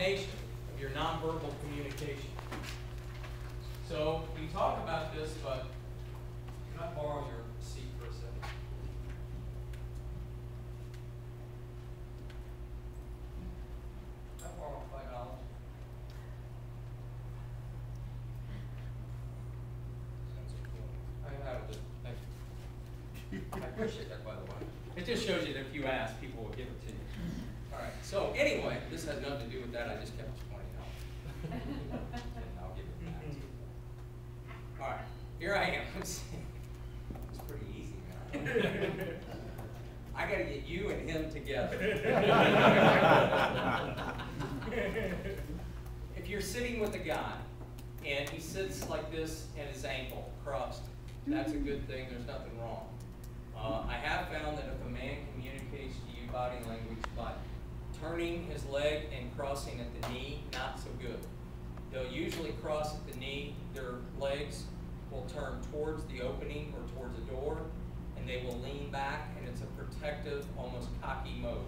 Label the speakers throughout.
Speaker 1: combination of your nonverbal communication. So we talk about this, but can I borrow your seat for a second? Can I borrow five dollars? I have it. I appreciate that, by the way. It just shows you that if you ask, people will give it to you. All right, so anyway, this has nothing to do with that, I just kept pointing out. I'll give it back to you. All right, here I am. It's pretty easy, man. I gotta get you and him together. If you're sitting with a guy and he sits like this and his ankle crossed, that's a good thing, there's nothing wrong. Uh, I have found that if a man communicates to you body language by turning his leg and crossing at the knee, not so good. They'll usually cross at the knee, their legs will turn towards the opening or towards the door, and they will lean back, and it's a protective, almost cocky mode.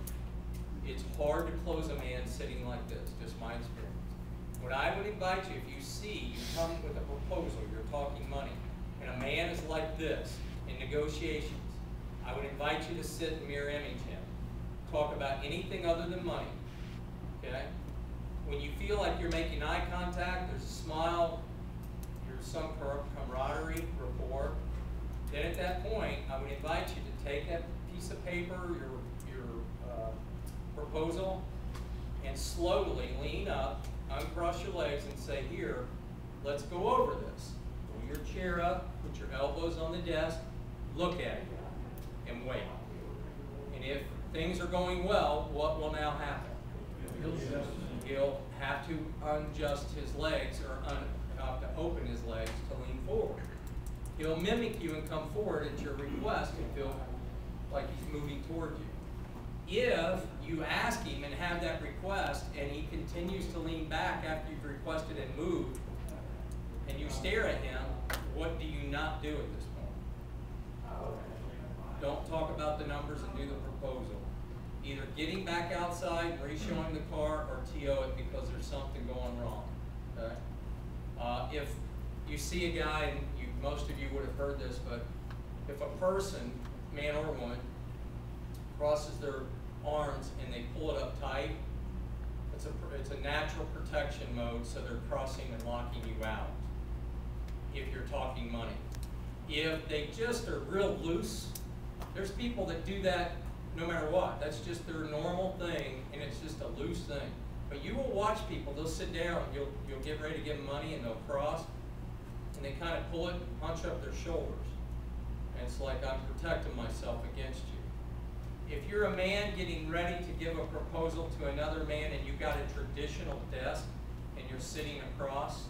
Speaker 1: It's hard to close a man sitting like this, just my experience. What I would invite you, if you see, you come with a proposal, you're talking money, and a man is like this in negotiations, I would invite you to sit mirror image him. Talk about anything other than money. Okay? When you feel like you're making eye contact, there's a smile, there's some camaraderie, rapport, then at that point, I would invite you to take that piece of paper, your, your uh, proposal, and slowly lean up, uncross your legs, and say, Here, let's go over this. Pull your chair up, put your elbows on the desk, look at it, and wait. And if things are going well, what will now happen? He'll have to unjust his legs or un, have to open his legs to lean forward. He'll mimic you and come forward at your request and feel like he's moving toward you. If you ask him and have that request and he continues to lean back after you've requested and moved, and you stare at him, what do you not do at this point? Don't talk about the numbers and do the proposal. Either getting back outside, re-showing the car, or TO it because there's something going wrong, okay? Uh, if you see a guy, and you, most of you would have heard this, but if a person, man or woman, crosses their arms and they pull it up tight, it's a, it's a natural protection mode, so they're crossing and locking you out if you're talking money. If they just are real loose, there's people that do that no matter what. That's just their normal thing, and it's just a loose thing. But you will watch people, they'll sit down, you'll, you'll get ready to give them money, and they'll cross, and they kind of pull it and hunch up their shoulders. And it's like I'm protecting myself against you. If you're a man getting ready to give a proposal to another man and you've got a traditional desk and you're sitting across,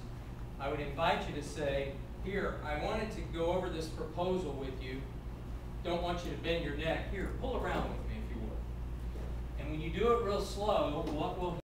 Speaker 1: I would invite you to say, here, I wanted to go over this proposal with you. Don't want you to bend your neck. Here, pull around with me if you would. And when you do it real slow, what will